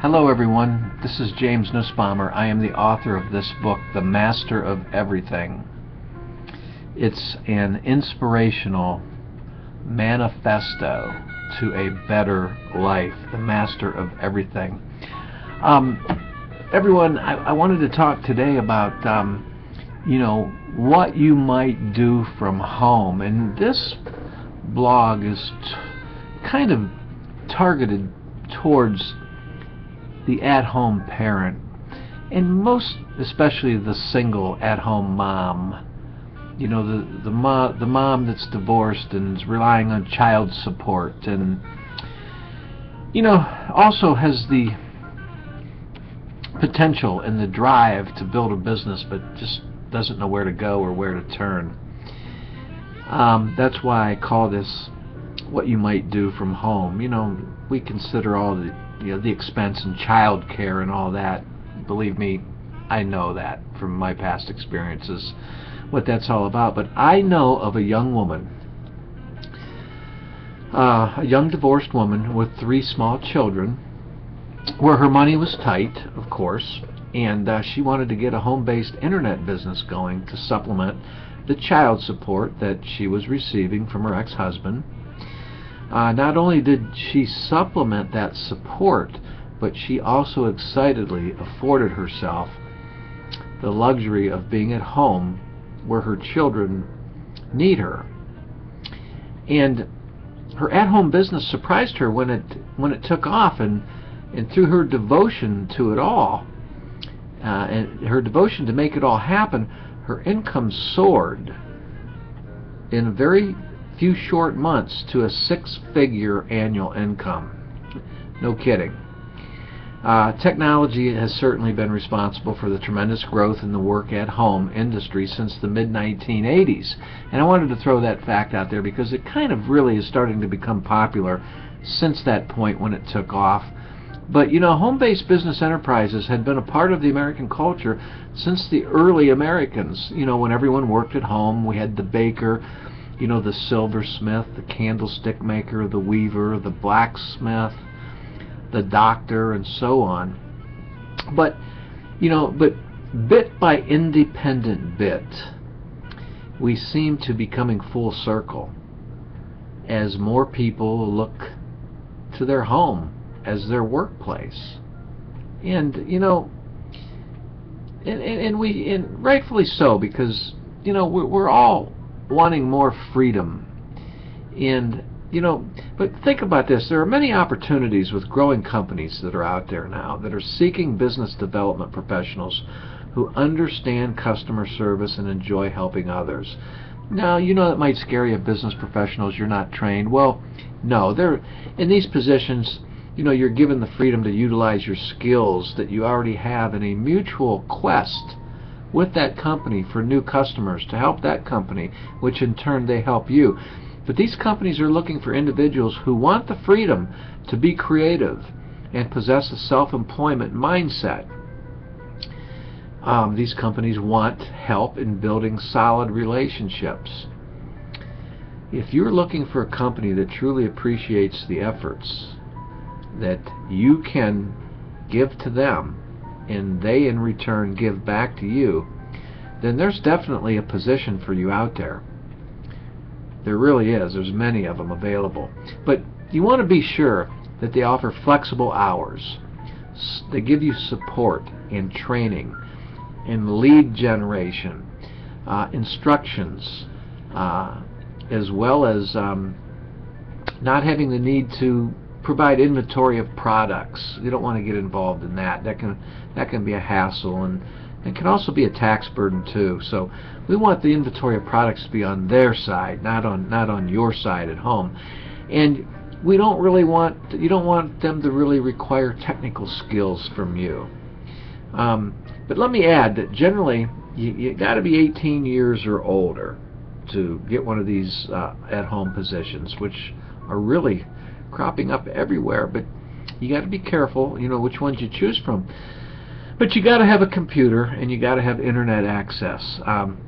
Hello everyone, this is James Nussbaumer. I am the author of this book, The Master of Everything. It's an inspirational manifesto to a better life, The Master of Everything. Um, everyone, I, I, wanted to talk today about, um, you know, what you might do from home. And this blog is kind of targeted towards the at-home parent, and most especially the single at-home mom. You know, the the mom the mom that's divorced and is relying on child support, and you know, also has the potential and the drive to build a business, but just doesn't know where to go or where to turn. Um, that's why I call this what you might do from home. You know, we consider all the you know the expense and child care and all that. Believe me I know that from my past experiences what that's all about. But I know of a young woman uh, a young divorced woman with three small children where her money was tight of course and uh, she wanted to get a home-based internet business going to supplement the child support that she was receiving from her ex-husband uh, not only did she supplement that support, but she also excitedly afforded herself the luxury of being at home where her children need her. And her at-home business surprised her when it when it took off, and and through her devotion to it all, uh, and her devotion to make it all happen, her income soared in a very few short months to a six-figure annual income. No kidding. Uh, technology has certainly been responsible for the tremendous growth in the work-at-home industry since the mid-1980s. And I wanted to throw that fact out there because it kind of really is starting to become popular since that point when it took off. But you know, home-based business enterprises had been a part of the American culture since the early Americans. You know, when everyone worked at home, we had the baker, you know, the silversmith, the candlestick maker, the weaver, the blacksmith, the doctor, and so on. But, you know, but bit by independent bit, we seem to be coming full circle as more people look to their home as their workplace. And, you know, and, and, and we, and rightfully so, because, you know, we're, we're all wanting more freedom. And, you know, but think about this. There are many opportunities with growing companies that are out there now that are seeking business development professionals who understand customer service and enjoy helping others. Now, you know that might scare you business professionals, you're not trained. Well, no, they're in these positions, you know, you're given the freedom to utilize your skills that you already have in a mutual quest with that company for new customers to help that company, which in turn they help you. But these companies are looking for individuals who want the freedom to be creative and possess a self-employment mindset. Um, these companies want help in building solid relationships. If you're looking for a company that truly appreciates the efforts that you can give to them and they in return give back to you, then there's definitely a position for you out there. There really is. There's many of them available. But you want to be sure that they offer flexible hours. They give you support and training and lead generation, uh, instructions, uh, as well as um, not having the need to provide inventory of products. You don't want to get involved in that. That can that can be a hassle and it can also be a tax burden too. So we want the inventory of products to be on their side, not on not on your side at home. And we don't really want you don't want them to really require technical skills from you. Um, but let me add that generally you, you got to be 18 years or older to get one of these uh, at-home positions, which are really cropping up everywhere, but you got to be careful, you know, which ones you choose from. But you got to have a computer and you got to have internet access. Um,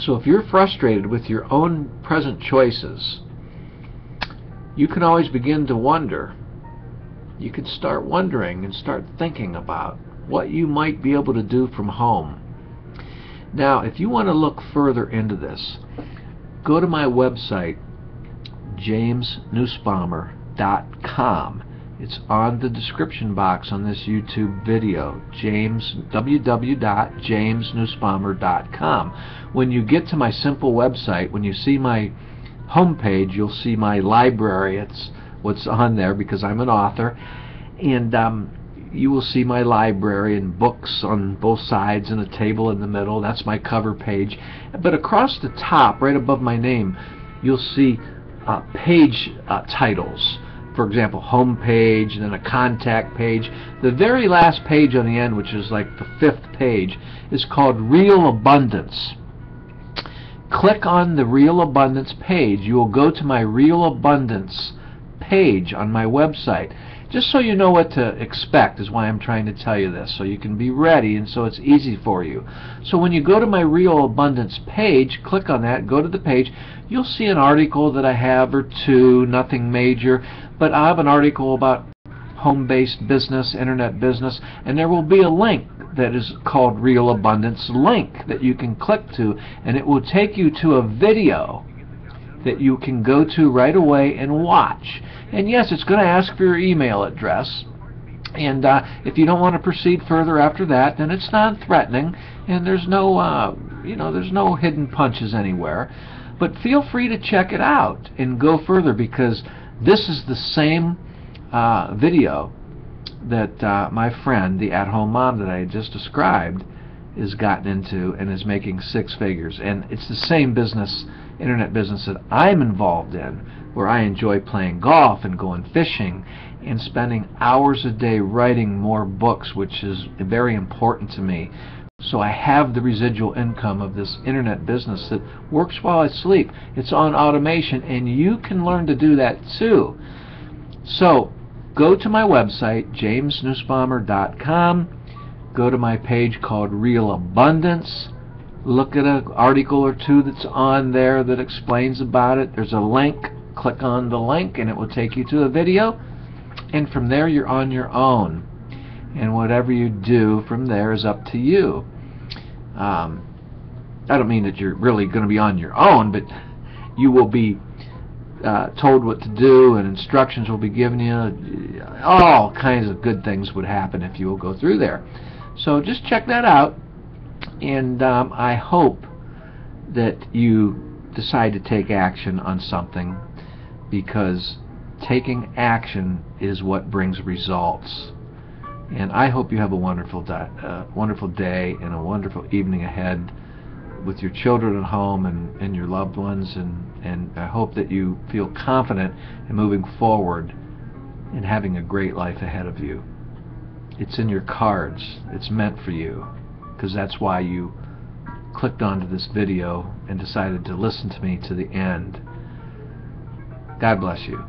so if you're frustrated with your own present choices, you can always begin to wonder you could start wondering and start thinking about what you might be able to do from home. Now, if you want to look further into this, go to my website, jamesnussbaumer.com. .Com it's on the description box on this YouTube video, James www.jamesnussbaumer.com. When you get to my simple website, when you see my homepage, you'll see my library. It's what's on there because I'm an author, and um, you will see my library and books on both sides and a table in the middle. That's my cover page. But across the top, right above my name, you'll see uh, page uh, titles for example, home page and then a contact page. The very last page on the end, which is like the fifth page, is called Real Abundance. Click on the Real Abundance page. You will go to my Real Abundance page on my website. Just so you know what to expect is why I'm trying to tell you this, so you can be ready and so it's easy for you. So when you go to my Real Abundance page, click on that, go to the page, you'll see an article that I have or two, nothing major, but I have an article about home-based business, internet business, and there will be a link that is called Real Abundance link that you can click to, and it will take you to a video that you can go to right away and watch. And yes, it's going to ask for your email address. And uh, if you don't want to proceed further after that, then it's non-threatening, and there's no, uh, you know, there's no hidden punches anywhere. But feel free to check it out and go further because this is the same uh, video that uh, my friend, the at-home mom that I just described, is gotten into and is making six figures. And it's the same business, internet business that I'm involved in, where I enjoy playing golf and going fishing and spending hours a day writing more books, which is very important to me. So I have the residual income of this internet business that works while I sleep. It's on automation, and you can learn to do that too. So go to my website, jamesnussbaumer.com go to my page called Real Abundance. Look at an article or two that's on there that explains about it. There's a link. Click on the link and it will take you to a video. And from there you're on your own. And whatever you do from there is up to you. Um, I don't mean that you're really going to be on your own, but you will be uh, told what to do and instructions will be given you. All kinds of good things would happen if you will go through there. So just check that out, and um, I hope that you decide to take action on something because taking action is what brings results. And I hope you have a wonderful, di uh, wonderful day and a wonderful evening ahead with your children at home and, and your loved ones. And, and I hope that you feel confident in moving forward and having a great life ahead of you. It's in your cards. It's meant for you because that's why you clicked onto this video and decided to listen to me to the end. God bless you.